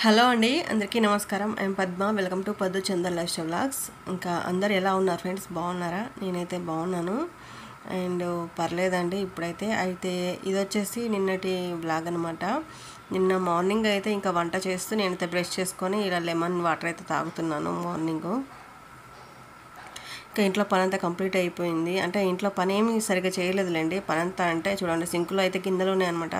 Hello అండి అందరికీ నమస్కారం. ఐఎమ్ పద్మ వెల్కమ్ టు పద్దు చందర్ లైఫ్ స్టైల్ వ్లాగ్స్. ఇంకా అందరు ఎలా ఉన్నారు ఫ్రెండ్స్? బాగున్నారా? నేనైతే బాగున్నాను. అండ్ పర్లేదండి ఇప్పుడైతే. అయితే ఇది వచ్చేసి నిన్నటి బ్లాగ్ అనమాట నిన్న మార్నింగ్ అయితే ఇంకా వంట చేస్తూ నేనైతే బ్రష్ చేసుకొని ఇలా లెమన్ వాటర్ అయితే తాగుతున్నాను మార్నింగ్. ఇంకా ఇంట్లో పని అంతా కంప్లీట్ అయిపోయింది. అంటే ఇంట్లో పని ఏమి సరిగ్గా చేయలేదులేండి. పని అంతా అంటే చూడండి సింకులో అయితే కిందలోనే అనమాట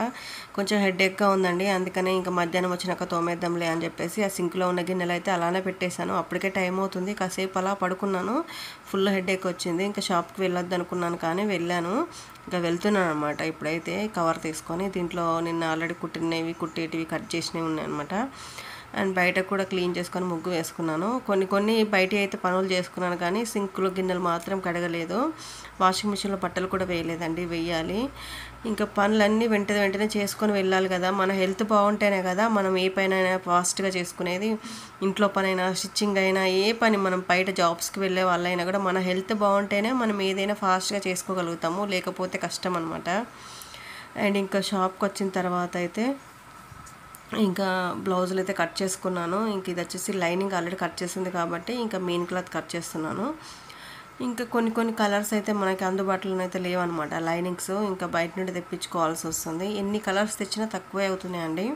కొంచెం హెడ్ ఎక్గా ఉందండి. అందుకనే ఇంకా మధ్యాహ్నం వచ్చినాక తోమేద్దాంలే అని చెప్పేసి ఆ సింకులో ఉన్న గిన్నెలు అయితే అలానే పెట్టేశాను. అప్పటికే టైం అవుతుంది. కాసేపు అలా పడుకున్నాను. ఫుల్ హెడ్ ఎక్ వచ్చింది. ఇంకా షాప్కి వెళ్ళొద్దు అనుకున్నాను కానీ వెళ్ళాను. ఇంకా వెళ్తున్నాను అనమాట ఇప్పుడైతే కవర్ తీసుకొని దీంట్లో నిన్న ఆల్రెడీ కుట్టినవి కుట్టేటివి కట్ చేసినవి ఉన్నాయి అనమాట అండ్ బయట కూడా క్లీన్ చేసుకొని ముగ్గు వేసుకున్నాను. కొన్ని కొన్ని బయట అయితే పనులు చేసుకున్నాను కానీ సింక్లో గిన్నెలు మాత్రం కడగలేదు. వాషింగ్ మిషన్లో బట్టలు కూడా వేయలేదండి వెయ్యాలి ఇంకా పనులన్నీ వెంటనే వెంటనే చేసుకొని వెళ్ళాలి కదా. మన హెల్త్ బాగుంటేనే కదా మనం ఏ పైన ఫాస్ట్గా చేసుకునేది. ఇంట్లో పనైనా స్టిచ్చింగ్ అయినా ఏ పని మనం బయట జాబ్స్కి వెళ్ళే వాళ్ళైనా కూడా మన హెల్త్ బాగుంటేనే మనం ఏదైనా ఫాస్ట్గా చేసుకోగలుగుతాము లేకపోతే కష్టం అనమాట అండ్ ఇంకా షాప్కి వచ్చిన తర్వాత అయితే ఇంకా బ్లౌజులు అయితే కట్ చేసుకున్నాను. ఇంక ఇది వచ్చేసి లైనింగ్ ఆల్రెడీ కట్ చేసింది కాబట్టి ఇంకా మెయిన్ క్లాత్ కట్ చేస్తున్నాను. ఇంకా కొన్ని కొన్ని కలర్స్ అయితే మనకి అందుబాటులో అయితే లేవన్నమాట లైనింగ్స్. ఇంకా బయట నుండి తెప్పించుకోవాల్సి వస్తుంది. ఎన్ని కలర్స్ తెచ్చినా తక్కువే అవుతున్నాయండి.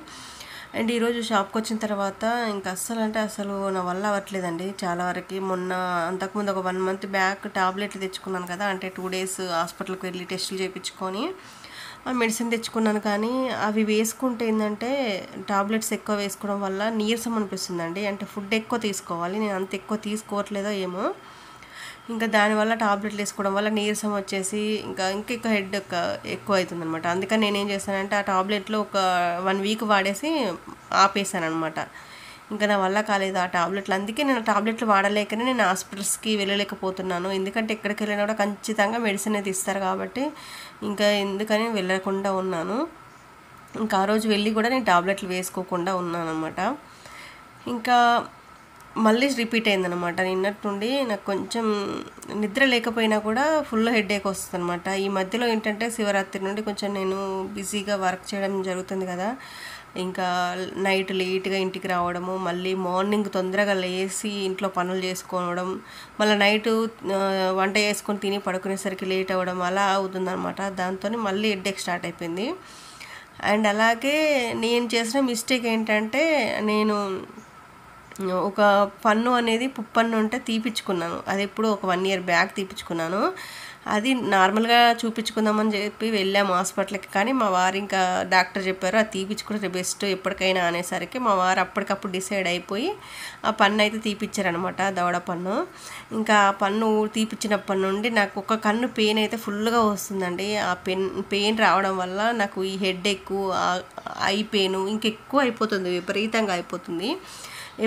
అండ్ ఈరోజు షాప్కి వచ్చిన తర్వాత ఇంకా అస్సలు అంటే అసలు నా వల్ల అవ్వట్లేదండి. చాలా వరకు మొన్న అంతకుముందు ఒక వన్ మంత్ బ్యాక్ టాబ్లెట్లు తెచ్చుకున్నాను కదా అంటే టూ డేస్ హాస్పిటల్కి వెళ్ళి టెస్టులు చేయించుకొని మెడిసిన్ తెచ్చుకున్నాను కానీ అవి వేసుకుంటే ఏంటంటే టాబ్లెట్స్ ఎక్కువ వేసుకోవడం వల్ల నీరసం అనిపిస్తుందండి. అంటే ఫుడ్ ఎక్కువ తీసుకోవాలి. నేను అంత ఎక్కువ తీసుకోవట్లేదో ఏమో. ఇంకా దానివల్ల టాబ్లెట్లు వేసుకోవడం వల్ల నీరసం వచ్చేసి ఇంకా ఇంకా ఎక్కువ హెడ్ ఎక్కువ అవుతుంది అనమాట అందుకని నేనేం చేశానంటే ఆ టాబ్లెట్లో ఒక వన్ వీక్ వాడేసి ఆపేసాను అనమాట ఇంకా నా వల్ల కాలేదు ఆ టాబ్లెట్లు. అందుకే నేను టాబ్లెట్లు వాడలేకనే నేను హాస్పిటల్స్కి వెళ్ళలేకపోతున్నాను. ఎందుకంటే ఎక్కడికి వెళ్ళినా కూడా ఖచ్చితంగా మెడిసిన్ అయితే ఇస్తారు కాబట్టి ఇంకా ఎందుకని వెళ్ళకుండా ఉన్నాను. ఇంకా ఆ రోజు వెళ్ళి కూడా నేను టాబ్లెట్లు వేసుకోకుండా ఉన్నాను అనమాట ఇంకా మళ్ళీ రిపీట్ అయిందనమాట నిన్నట్టుండి నాకు కొంచెం నిద్ర లేకపోయినా కూడా ఫుల్ హెడేక్ వస్తుంది అనమాట ఈ మధ్యలో ఏంటంటే శివరాత్రి నుండి కొంచెం నేను బిజీగా వర్క్ చేయడం జరుగుతుంది కదా. ఇంకా నైట్ లేట్గా ఇంటికి రావడము మళ్ళీ మార్నింగ్ తొందరగా లేచి ఇంట్లో పనులు చేసుకోవడం మళ్ళీ నైట్ వంట చేసుకొని తిని పడుకునేసరికి లేట్ అవ్వడం అలా అవుతుందన్నమాట. దాంతో మళ్ళీ హెడ్ఏక్ స్టార్ట్ అయిపోయింది. అండ్ అలాగే నేను చేసిన మిస్టేక్ ఏంటంటే నేను ఒక పన్ను అనేది పుప్పన్ను ఉంటే తీపిచ్చుకున్నాను. అది ఎప్పుడు ఒక వన్ ఇయర్ బ్యాక్ తీపిచ్చుకున్నాను. అది నార్మల్గా చూపించుకుందామని చెప్పి వెళ్ళాము హాస్పిటల్కి. కానీ మా వారు ఇంకా డాక్టర్ చెప్పారు అది తీపించుకుంటే బెస్ట్ ఎప్పటికైనా అనేసరికి మా వారు అప్పటికప్పుడు డిసైడ్ అయిపోయి ఆ పన్ను అయితే తీపిచ్చారనమాట దవడ పన్ను. ఇంకా ఆ పన్ను తీపిచ్చినప్పటి నుండి నాకు ఒక కన్ను పెయిన్ అయితే ఫుల్గా వస్తుందండి. ఆ పెయిన్ పెయిన్ రావడం వల్ల నాకు ఈ హెడ్ ఎక్కువ ఐ పెయిన్ ఇంకెక్కువ అయిపోతుంది విపరీతంగా అయిపోతుంది.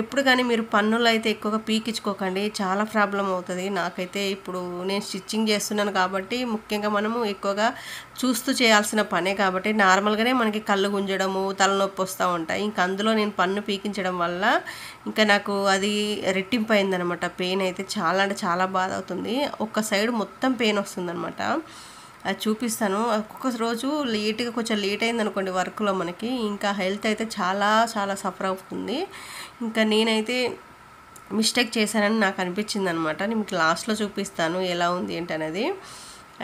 ఎప్పుడు కానీ మీరు పన్నులు అయితే ఎక్కువగా పీకించుకోకండి. చాలా ప్రాబ్లం అవుతుంది. నాకైతే ఇప్పుడు నేను స్టిచ్చింగ్ చేస్తున్నాను కాబట్టి ముఖ్యంగా మనము ఎక్కువగా చూస్తూ చేయాల్సిన పనే కాబట్టి నార్మల్గానే మనకి కళ్ళు గుంజడము తలనొప్పి వస్తూ ఉంటాయి. ఇంకా అందులో నేను పన్ను పీకించడం వల్ల ఇంకా నాకు అది రెట్టింపు అయిందనమాట పెయిన్ అయితే చాలా అంటే చాలా బాధ అవుతుంది. ఒక్క సైడ్ మొత్తం పెయిన్ వస్తుందన్నమాట అది చూపిస్తాను. ఒక్కొక్క రోజు లేట్గా కొంచెం లేట్ అయింది అనుకోండి వర్క్లో మనకి. ఇంకా హెల్త్ అయితే చాలా చాలా సఫర్ అవుతుంది. ఇంకా నేనైతే మిస్టేక్ చేశానని నాకు అనిపించింది అనమాట నేను మీకు లాస్ట్లో చూపిస్తాను ఎలా ఉంది ఏంటి అనేది.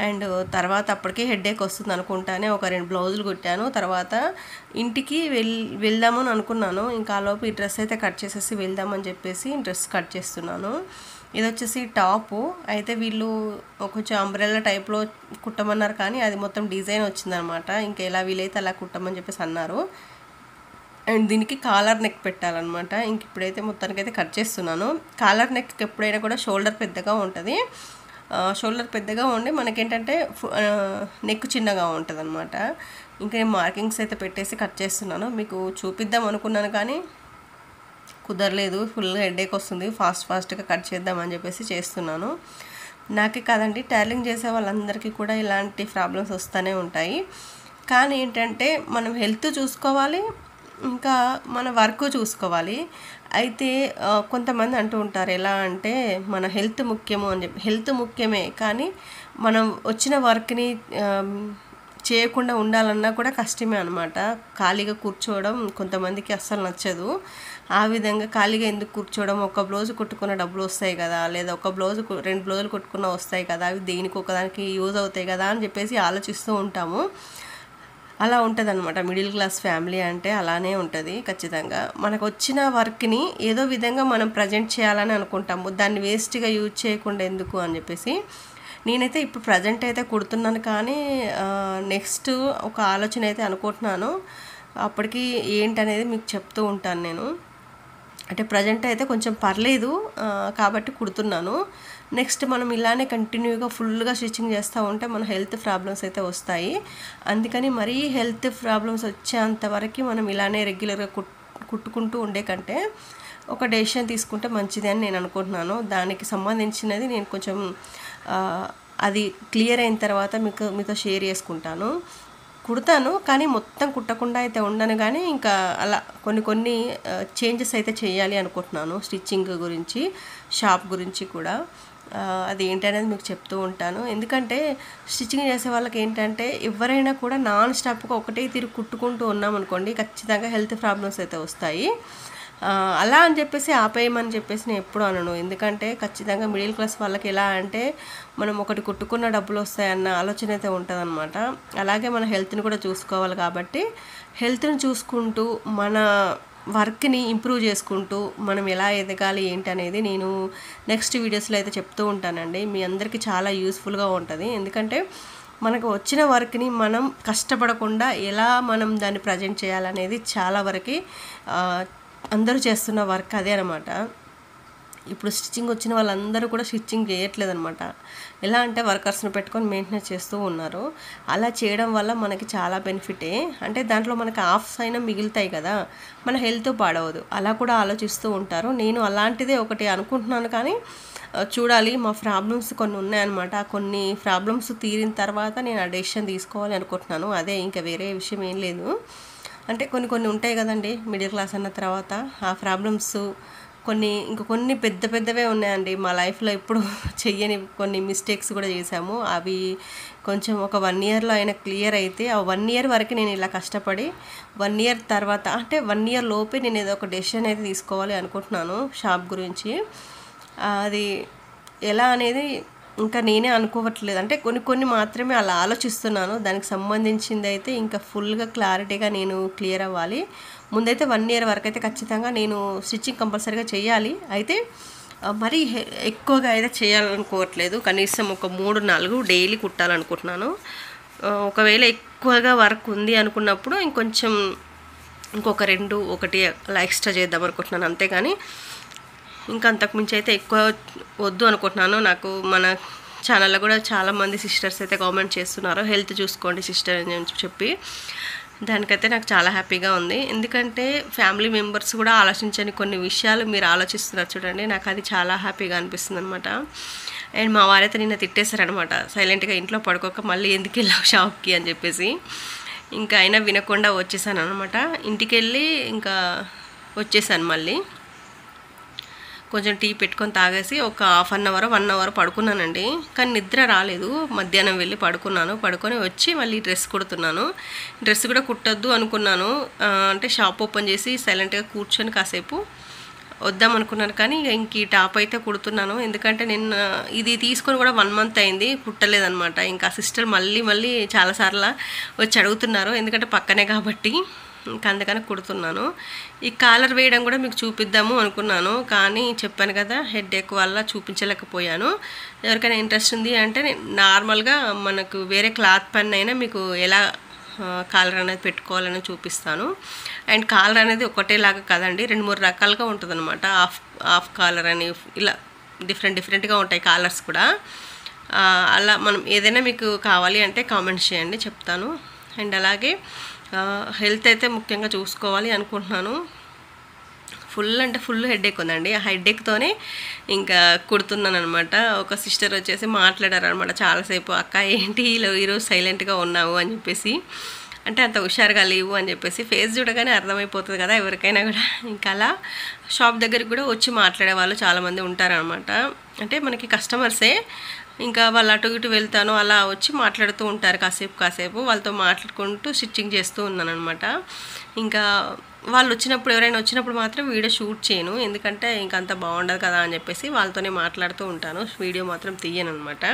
అండ్ తర్వాత అప్పటికే హెడేక్ వస్తుంది అనుకుంటానే ఒక రెండు బ్లౌజులు కుట్టాను. తర్వాత ఇంటికి వెల్ వెళ్దామని అనుకున్నాను. ఇంకా లోపు ఈ డ్రెస్ అయితే కట్ చేసేసి వెళ్దామని చెప్పేసి డ్రెస్ కట్ చేస్తున్నాను. ఇది వచ్చేసి టాపు. అయితే వీళ్ళు కొంచెం అంబ్రెల్లా టైప్లో కుట్టమన్నారు కానీ అది మొత్తం డిజైన్ వచ్చిందనమాట. ఇంకా ఎలా వీలైతే అలా కుట్టమని చెప్పేసి అన్నారు. అండ్ దీనికి కాలర్ నెక్ పెట్టాలన్నమాట ఇంక ఇప్పుడైతే మొత్తానికైతే కట్ చేస్తున్నాను. కాలర్ నెక్ ఎప్పుడైనా కూడా షోల్డర్ పెద్దగా ఉంటుంది. షోల్డర్ పెద్దగా ఉండి మనకేంటంటే నెక్ చిన్నగా ఉంటుంది అనమాట ఇంకా నేను మార్కింగ్స్ అయితే పెట్టేసి కట్ చేస్తున్నాను. మీకు చూపిద్దాం అనుకున్నాను కానీ కుదరలేదు. ఫుల్ హెడేక్ వస్తుంది. ఫాస్ట్ ఫాస్ట్గా కట్ చేద్దామని చెప్పేసి చేస్తున్నాను. నాకే కాదండి టైలింగ్ చేసే వాళ్ళందరికీ కూడా ఇలాంటి ప్రాబ్లమ్స్ వస్తూనే ఉంటాయి. కానీ ఏంటంటే మనం హెల్త్ చూసుకోవాలి ఇంకా మన వర్క్ చూసుకోవాలి. అయితే కొంతమంది అంటూ ఉంటారు ఎలా అంటే మన హెల్త్ ముఖ్యము అని చెప్పి. హెల్త్ ముఖ్యమే కానీ మనం వచ్చిన వర్క్ని చేయకుండా ఉండాలన్నా కూడా కష్టమే అనమాట ఖాళీగా కూర్చోవడం కొంతమందికి అస్సలు నచ్చదు. ఆ విధంగా ఖాళీగా ఎందుకు కూర్చోవడం? ఒక బ్లౌజ్ కుట్టుకున్న డబ్బులు వస్తాయి కదా లేదా ఒక బ్లౌజ్ రెండు బ్లౌజులు కుట్టుకున్న వస్తాయి కదా అవి దేనికి ఒకదానికి యూజ్ అవుతాయి కదా అని చెప్పేసి ఆలోచిస్తూ ఉంటాము. అలా ఉంటుంది అనమాట మిడిల్ క్లాస్ ఫ్యామిలీ అంటే అలానే ఉంటుంది ఖచ్చితంగా. మనకు వచ్చిన వర్క్ని ఏదో విధంగా మనం ప్రజెంట్ చేయాలని అనుకుంటాము. దాన్ని వేస్ట్గా యూజ్ చేయకుండా ఎందుకు అని చెప్పేసి. నేనైతే ఇప్పుడు ప్రజెంట్ అయితే కుడుతున్నాను కానీ నెక్స్ట్ ఒక ఆలోచన అయితే అనుకుంటున్నాను. అప్పటికి ఏంటనేది మీకు చెప్తూ ఉంటాను నేను. అంటే ప్రజెంట్ అయితే కొంచెం పర్లేదు కాబట్టి కుడుతున్నాను. నెక్స్ట్ మనం ఇలానే కంటిన్యూగా ఫుల్గా స్టిచ్చింగ్ చేస్తూ ఉంటే మన హెల్త్ ప్రాబ్లమ్స్ అయితే వస్తాయి. అందుకని మరీ హెల్త్ ప్రాబ్లమ్స్ వచ్చేంత వరకు మనం ఇలానే రెగ్యులర్గా కుట్ కుట్టుకుంటూ ఉండే కంటే ఒక డెసిషన్ తీసుకుంటే మంచిది అని నేను అనుకుంటున్నాను. దానికి సంబంధించినది నేను కొంచెం అది క్లియర్ అయిన తర్వాత మీకు మీతో షేర్ చేసుకుంటాను. కుడతాను కానీ మొత్తం కుట్టకుండా అయితే ఉండను. కానీ ఇంకా అలా కొన్ని కొన్ని చేంజెస్ అయితే చేయాలి అనుకుంటున్నాను. స్టిచ్చింగ్ గురించి షాప్ గురించి కూడా. అది ఏంటనేది మీకు చెప్తూ ఉంటాను. ఎందుకంటే స్టిచ్చింగ్ చేసే వాళ్ళకి ఏంటంటే ఎవరైనా కూడా నాన్ స్టాప్గా ఒకటే తిరిగి కుట్టుకుంటూ ఉన్నాం అనుకోండి ఖచ్చితంగా హెల్త్ ప్రాబ్లమ్స్ అయితే వస్తాయి. అలా అని చెప్పేసి ఆపేయమని చెప్పేసి నేను ఎప్పుడు అనను. ఎందుకంటే ఖచ్చితంగా మిడిల్ క్లాస్ వాళ్ళకి ఎలా అంటే మనం ఒకటి కుట్టుకున్న డబ్బులు వస్తాయన్న ఆలోచన అయితే ఉంటుందన్నమాట. అలాగే మన హెల్త్ని కూడా చూసుకోవాలి కాబట్టి హెల్త్ని చూసుకుంటూ మన వర్క్ని ఇంప్రూవ్ చేసుకుంటూ మనం ఎలా ఎదగాలి ఏంటి అనేది నేను నెక్స్ట్ వీడియోస్లో అయితే చెప్తూ ఉంటానండి. మీ అందరికీ చాలా యూస్ఫుల్గా ఉంటుంది. ఎందుకంటే మనకు వచ్చిన వర్క్ని మనం కష్టపడకుండా ఎలా మనం దాన్ని ప్రజెంట్ చేయాలనేది చాలా వరకు అందరూ చేస్తున్న వర్క్ అదే అనమాట ఇప్పుడు స్టిచ్చింగ్ వచ్చిన వాళ్ళందరూ కూడా స్టిచ్చింగ్ చేయట్లేదు అనమాట ఎలా అంటే వర్కర్స్ని పెట్టుకొని మెయింటెనెన్స్ చేస్తూ ఉన్నారు. అలా చేయడం వల్ల మనకి చాలా బెనిఫిటే. అంటే దాంట్లో మనకి ఆఫ్స్ అయినా మిగులుతాయి కదా. మన హెల్త్ పాడవదు. అలా కూడా ఆలోచిస్తూ ఉంటారు. నేను అలాంటిదే ఒకటి అనుకుంటున్నాను కానీ చూడాలి. మా ప్రాబ్లమ్స్ కొన్ని ఉన్నాయన్నమాట. కొన్ని ప్రాబ్లమ్స్ తీరిన తర్వాత నేను ఆ డెసిషన్ తీసుకోవాలి అనుకుంటున్నాను. అదే ఇంకా వేరే విషయం ఏం లేదు. అంటే కొన్ని కొన్ని ఉంటాయి కదండి మిడిల్ క్లాస్ అన్న తర్వాత. ఆ ప్రాబ్లమ్స్ కొన్ని ఇంకా కొన్ని పెద్ద పెద్దవే ఉన్నాయండి. మా లైఫ్లో ఇప్పుడు చెయ్యని కొన్ని మిస్టేక్స్ కూడా చేశాము. అవి కొంచెం ఒక వన్ ఇయర్లో అయినా క్లియర్ అయితే ఆ వన్ ఇయర్ వరకు నేను ఇలా కష్టపడి వన్ ఇయర్ తర్వాత అంటే వన్ ఇయర్ లోపే నేను ఏదో ఒక డెసిషన్ అయితే తీసుకోవాలి అనుకుంటున్నాను షాప్ గురించి. అది ఎలా అనేది ఇంకా నేనే అనుకోవట్లేదు. అంటే కొన్ని కొన్ని మాత్రమే అలా ఆలోచిస్తున్నాను. దానికి సంబంధించింది అయితే ఇంకా ఫుల్గా క్లారిటీగా నేను క్లియర్ అవ్వాలి. ముందైతే వన్ ఇయర్ వరకు అయితే ఖచ్చితంగా నేను స్టిచ్చింగ్ కంపల్సరీగా చేయాలి. అయితే మరీ ఎక్కువగా అయితే చేయాలనుకోవట్లేదు. కనీసం ఒక మూడు నాలుగు డైలీ కుట్టాలనుకుంటున్నాను. ఒకవేళ ఎక్కువగా వర్క్ ఉంది అనుకున్నప్పుడు ఇంకొంచెం ఇంకొక రెండు ఒకటి అలా ఎక్స్ట్రా చేద్దాం అనుకుంటున్నాను అంతేగాని ఇంకా అంతకుమించి అయితే ఎక్కువ వద్దు అనుకుంటున్నాను. నాకు మన ఛానల్లో కూడా చాలామంది సిస్టర్స్ అయితే కామెంట్ చేస్తున్నారు. హెల్త్ చూసుకోండి సిస్టర్ అని చెప్పి. దానికైతే నాకు చాలా హ్యాపీగా ఉంది. ఎందుకంటే ఫ్యామిలీ మెంబర్స్ కూడా ఆలోచించని కొన్ని విషయాలు మీరు ఆలోచిస్తున్నారు చూడండి. నాకు అది చాలా హ్యాపీగా అనిపిస్తుంది అనమాట అండ్ మా వారైతే నిన్న తిట్టేశారనమాట సైలెంట్గా ఇంట్లో పడుకోక మళ్ళీ ఎందుకు వెళ్ళావు షాప్కి అని చెప్పేసి. ఇంకా అయినా వినకుండా వచ్చేసాను అనమాట ఇంటికి వెళ్ళి ఇంకా వచ్చేసాను మళ్ళీ. కొంచెం టీ పెట్టుకొని తాగేసి ఒక half an hour one hour పడుకున్నానండి. కానీ నిద్ర రాలేదు. మధ్యాహ్నం వెళ్ళి పడుకున్నాను. పడుకొని వచ్చి మళ్ళీ డ్రెస్ కుడుతున్నాను. డ్రెస్ కూడా కుట్టద్దు అనుకున్నాను. అంటే షాప్ ఓపెన్ చేసి సైలెంట్గా కూర్చొని కాసేపు వద్దాం అనుకున్నాను. కానీ ఇంక ఈ టాప్ అయితే కుడుతున్నాను. ఎందుకంటే నిన్న ఇది తీసుకొని కూడా వన్ మంత్ అయింది. కుట్టలేదనమాట ఇంకా సిస్టర్ మళ్ళీ మళ్ళీ చాలాసార్లు వచ్చి అడుగుతున్నారు. ఎందుకంటే పక్కనే కాబట్టి. ఇంకా అందుకని కుడుతున్నాను. ఈ కాలర్ వేయడం కూడా మీకు చూపిద్దాము అనుకున్నాను. కానీ చెప్పాను కదా హెడ్ ఎక్ వల్ల చూపించలేకపోయాను. ఎవరికైనా ఇంట్రెస్ట్ ఉంది అంటే నార్మల్గా మనకు వేరే క్లాత్ పెన్ అయినా మీకు ఎలా కాలర్ అనేది పెట్టుకోవాలని చూపిస్తాను. అండ్ కాలర్ అనేది ఒకటేలాగా కదండి రెండు మూడు రకాలుగా ఉంటుంది అనమాట హాఫ్ హాఫ్ కాలర్ అని ఇలా డిఫరెంట్ డిఫరెంట్గా ఉంటాయి కాలర్స్ కూడా. అలా మనం ఏదైనా మీకు కావాలి అంటే కామెంట్స్ చేయండి చెప్తాను. అండ్ అలాగే హెల్త్ అయితే ముఖ్యంగా చూసుకోవాలి అనుకుంటున్నాను. ఫుల్ అంటే ఫుల్ హెడేక్ ఉందండి. ఆ హెడేక్తోనే ఇంకా కుడుతున్నాను అనమాట ఒక సిస్టర్ వచ్చేసి మాట్లాడారు అనమాట చాలాసేపు అక్క ఏంటి ఈరోజు సైలెంట్గా ఉన్నావు? అని చెప్పేసి. అంటే అంత హుషారుగా లేవు అని చెప్పేసి. ఫేస్ చూడగానే అర్థమైపోతుంది కదా ఎవరికైనా కూడా. ఇంకా అలా షాప్ దగ్గరికి కూడా వచ్చి మాట్లాడే వాళ్ళు చాలామంది ఉంటారనమాట అంటే మనకి కస్టమర్సే ఇంకా వాళ్ళు అటు ఇటు వెళ్తాను అలా వచ్చి మాట్లాడుతూ ఉంటారు కాసేపు కాసేపు. వాళ్ళతో మాట్లాడుకుంటూ స్టిచ్చింగ్ చేస్తూ ఉన్నాను అనమాట ఇంకా వాళ్ళు వచ్చినప్పుడు ఎవరైనా వచ్చినప్పుడు మాత్రం వీడియో షూట్ చేయను. ఎందుకంటే ఇంక అంత బాగుండదు కదా అని చెప్పేసి వాళ్ళతోనే మాట్లాడుతూ ఉంటాను. వీడియో మాత్రం తీయను అనమాట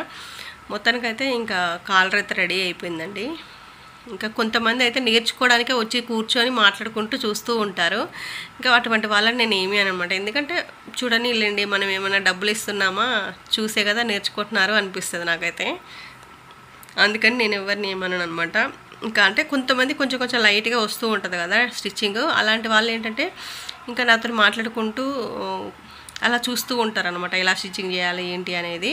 మొత్తానికైతే ఇంకా కాలర్ అయితే రెడీ అయిపోయిందండి. ఇంకా కొంతమంది అయితే నేర్చుకోవడానికే వచ్చి కూర్చొని మాట్లాడుకుంటూ చూస్తూ ఉంటారు. ఇంకా అటువంటి వాళ్ళని నేను ఏమీ అనమాట ఎందుకంటే చూడని లేండి మనం ఏమైనా డబ్బులు ఇస్తున్నామా? చూసే కదా నేర్చుకుంటున్నారు అనిపిస్తుంది నాకైతే. అందుకని నేను ఎవరిని ఏమన్నాను అనమాట ఇంకా అంటే కొంతమంది కొంచెం కొంచెం లైట్గా వస్తూ ఉంటుంది కదా స్టిచ్చింగ్. అలాంటి వాళ్ళు ఏంటంటే ఇంకా నాతో మాట్లాడుకుంటూ అలా చూస్తూ ఉంటారు అనమాట ఎలా స్టిచ్చింగ్ చేయాలి ఏంటి అనేది.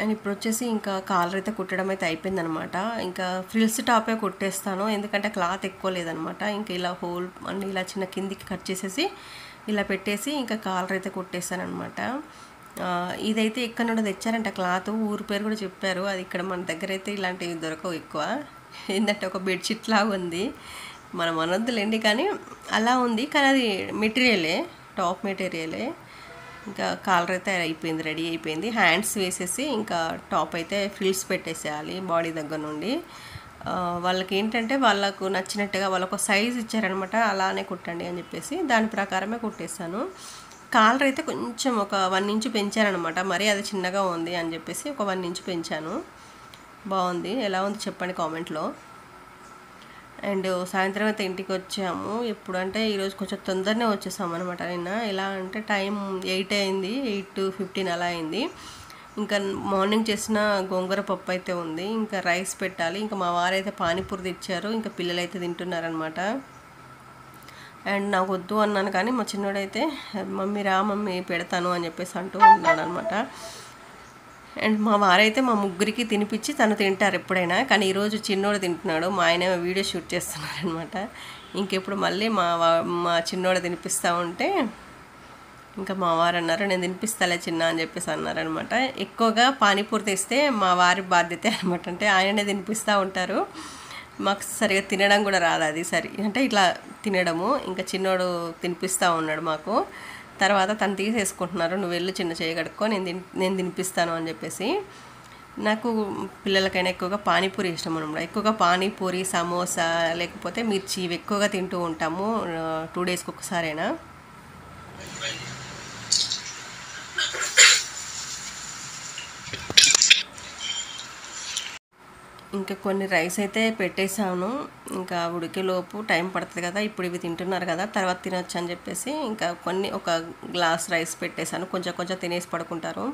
అండ్ ఇప్పుడు వచ్చేసి ఇంకా కాలర్ అయితే కుట్టడం అయితే అయిపోయిందనమాట. ఇంకా ఫ్రిల్స్ టాపే కుట్టేస్తాను. ఎందుకంటే క్లాత్ ఎక్కువ లేదనమాట. ఇంకా ఇలా హోల్ అన్ని ఇలా చిన్న కిందికి కట్ చేసేసి ఇలా పెట్టేసి ఇంకా కాలర్ అయితే కుట్టేస్తాను అనమాట ఇదైతే ఇక్కడ నుండి తెచ్చారంట క్లాత్ ఊరు పేరు కూడా చెప్పారు. అది ఇక్కడ మన దగ్గర అయితే ఇలాంటివి దొరకవు ఎక్కువ. ఏంటంటే ఒక బెడ్షీట్ లాగా ఉంది. మనం అనొద్దులేండి కానీ అలా ఉంది. కానీ అది మెటీరియలే టాప్ మెటీరియలే ఇంకా కాలర్ అయితే అయిపోయింది రెడీ అయిపోయింది. హ్యాండ్స్ వేసేసి ఇంకా టాప్ అయితే ఫ్రిల్స్ పెట్టేసేయాలి బాడీ దగ్గర నుండి. వాళ్ళకి ఏంటంటే వాళ్ళకు నచ్చినట్టుగా వాళ్ళకు సైజ్ ఇచ్చారనమాట అలానే కుట్టండి అని చెప్పేసి దాని ప్రకారమే కుట్టేశాను. కాలర్ అయితే కొంచెం ఒక వన్ ఇంచ్ పెంచానమాట మరీ అది చిన్నగా ఉంది అని చెప్పేసి ఒక వన్ ఇంచ్ పెంచాను. బాగుంది. ఎలా ఉంది చెప్పండి కామెంట్లో. అండ్ సాయంత్రం అయితే ఇంటికి వచ్చాము ఎప్పుడు అంటే ఈరోజు కొంచెం తొందరనే వచ్చేసాం అనమాట నిన్న. ఎలా అంటే టైం ఎయిట్ అయింది ఎయిట్ టు ఫిఫ్టీన్ అలా అయింది. ఇంకా మార్నింగ్ చేసిన గోంగూర పప్పు అయితే ఉంది. ఇంకా రైస్ పెట్టాలి. ఇంకా మా వారైతే పానీపూరి తెచ్చారు. ఇంకా పిల్లలు అయితే తింటున్నారనమాట అండ్ నాకు వద్దు అన్నాను కానీ మా చిన్నోడైతే మమ్మీ రా మమ్మీ పెడతాను అని చెప్పేసి అంటూ ఉన్నాడు అనమాట అండ్ మా వారైతే మా ముగ్గురికి తినిపించి తను తింటారు ఎప్పుడైనా. కానీ ఈరోజు చిన్నోడు తింటున్నాడు. మా ఆయన వీడియో షూట్ చేస్తున్నారనమాట ఇంకెప్పుడు మళ్ళీ మా మా చిన్నోడు తినిపిస్తూ ఉంటే ఇంకా మా వారు అన్నారు నేను తినిపిస్తాలే చిన్న అని చెప్పేసి అన్నారనమాట ఎక్కువగా పానీపూరి తెస్తే మా వారి బాధ్యత అనమాట అంటే ఆయననే తినిపిస్తూ ఉంటారు. మాకు సరిగా తినడం కూడా రాదు అది సరి అంటే ఇట్లా తినడము. ఇంకా చిన్నోడు తినిపిస్తూ ఉన్నాడు మాకు. తర్వాత తను తీసేసుకుంటున్నారు నువ్వు వెళ్ళి చిన్న చేయగడుక్కో నేను తిని నేను తినిపిస్తాను అని చెప్పేసి. నాకు పిల్లలకైనా ఎక్కువగా పానీపూరి ఇష్టం అనమాట. ఎక్కువగా పానీపూరి సమోసా లేకపోతే మిర్చి ఇవి ఎక్కువగా తింటూ ఉంటాము టూ డేస్కి ఒకసారైనా ఇంకా కొన్ని రైస్ అయితే పెట్టేసాను ఇంకా ఉడికేలోపు టైం పడుతుంది కదా ఇప్పుడు ఇవి తింటున్నారు కదా తర్వాత తినొచ్చు అని చెప్పేసి ఇంకా కొన్ని ఒక గ్లాస్ రైస్ పెట్టేశాను. కొంచెం కొంచెం తినేసి పడుకుంటారు.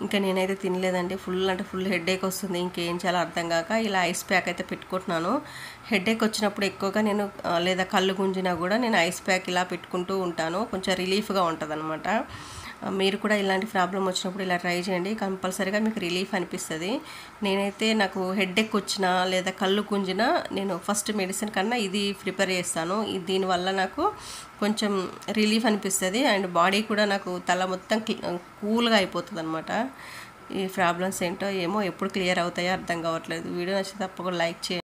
ఇంకా నేనైతే తినలేదండి. ఫుల్ అంటే ఫుల్ హెడేక్ వస్తుంది. ఇంకేం చేయాలో అర్థం కాక ఇలా ఐస్ ప్యాక్ అయితే పెట్టుకుంటున్నాను. హెడేక్ వచ్చినప్పుడు ఎక్కువగా నేను లేదా కళ్ళు గుంజినా కూడా నేను ఐస్ ప్యాక్ ఇలా పెట్టుకుంటూ ఉంటాను. కొంచెం రిలీఫ్గా ఉంటుంది మీరు కూడా ఇలాంటి ప్రాబ్లం వచ్చినప్పుడు ఇలా ట్రై చేయండి. కంపల్సరీగా మీకు రిలీఫ్ అనిపిస్తుంది. నేనైతే నాకు హెడ్ఏక్ వచ్చినా లేదా కళ్ళు గుంజినా నేను ఫస్ట్ మెడిసిన్ కన్నా ఇది ప్రిపేర్ చేస్తాను. దీనివల్ల నాకు కొంచెం రిలీఫ్ అనిపిస్తుంది. అండ్ బాడీ కూడా నాకు తల మొత్తం కూల్గా అయిపోతుంది అనమాట ఈ ప్రాబ్లమ్స్ ఏంటో ఏమో ఎప్పుడు క్లియర్ అవుతాయో అర్థం కావట్లేదు. వీడియో నచ్చితే తప్పకుండా లైక్ చేయండి.